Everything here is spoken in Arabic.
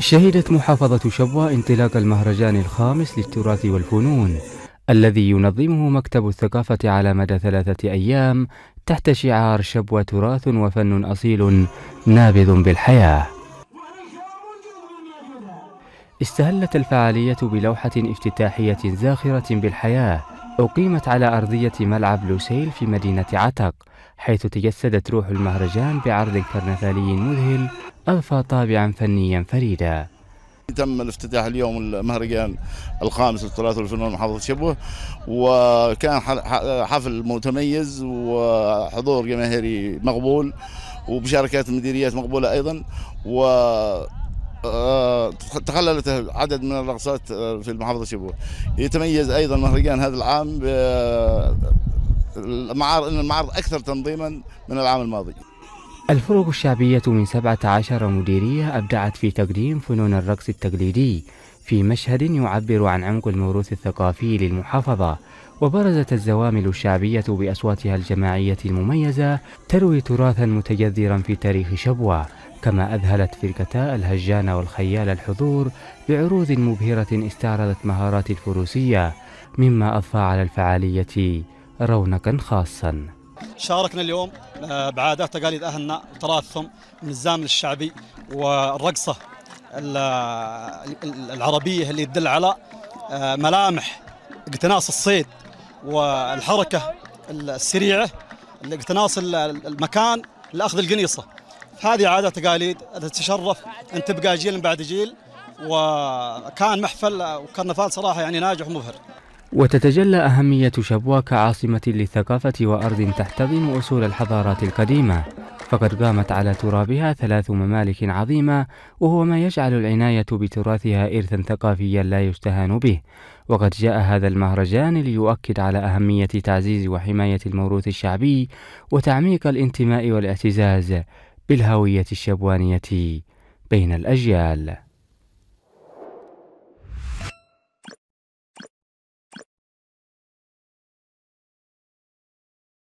شهدت محافظة شبوة انطلاق المهرجان الخامس للتراث والفنون الذي ينظمه مكتب الثقافة على مدى ثلاثة أيام تحت شعار شبوة تراث وفن أصيل نابض بالحياة. استهلت الفعالية بلوحة افتتاحية زاخرة بالحياة أقيمت على أرضية ملعب لوسيل في مدينة عتق حيث تجسدت روح المهرجان بعرض كرنفالي مذهل أضفى طابعا فنيا فريدا. تم الافتتاح اليوم المهرجان الخامس للتراث والفنون محافظة شبوة وكان حفل متميز وحضور جماهيري مقبول وبشاركات المديريات مقبولة أيضا و آه، تخللت عدد من الرقصات آه، في المحافظة شبوة. يتميز أيضا مهرجان هذا العام المعارض أكثر تنظيما من العام الماضي. الفرق الشعبية من 17 مديرية أبدعت في تقديم فنون الرقص التقليدي في مشهد يعبر عن عمق الموروث الثقافي للمحافظة. وبرزت الزوامل الشعبية بأصواتها الجماعية المميزة تروي تراثا متجذرا في تاريخ شبوة كما أذهلت فرقتا الهجان والخيال الحضور بعروض مبهرة استعرضت مهارات الفروسية مما أضفى على الفعالية رونقا خاصا. شاركنا اليوم آه، بعادات تقاليد أهلنا وتراثهم من الزامل الشعبي والرقصة العربية اللي تدل على آه، ملامح اقتناص الصيد والحركة السريعة اقتناص المكان لأخذ القنيصة. هذه عادة تقاليد تشرف أن تبقى جيل بعد جيل وكان محفل وكرنفال صراحة يعني ناجح ومبهر. وتتجلى أهمية شبوة كعاصمة للثقافة وأرض تحتضن أصول الحضارات القديمة. فقد قامت على ترابها ثلاث ممالك عظيمة وهو ما يجعل العناية بتراثها إرثا ثقافيا لا يستهان به. وقد جاء هذا المهرجان ليؤكد على أهمية تعزيز وحماية الموروث الشعبي وتعميق الانتماء والاعتزاز بالهوية الشبوانية بين الأجيال.